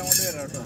അങ്ങോട്ട് വരാം കേട്ടോ.